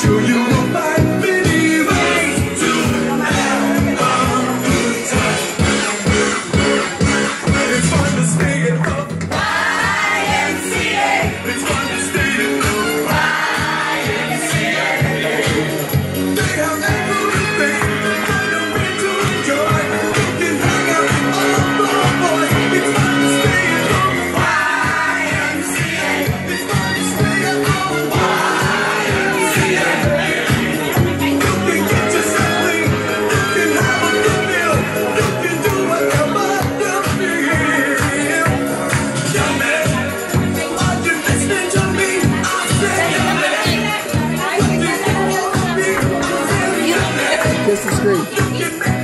And you want to be?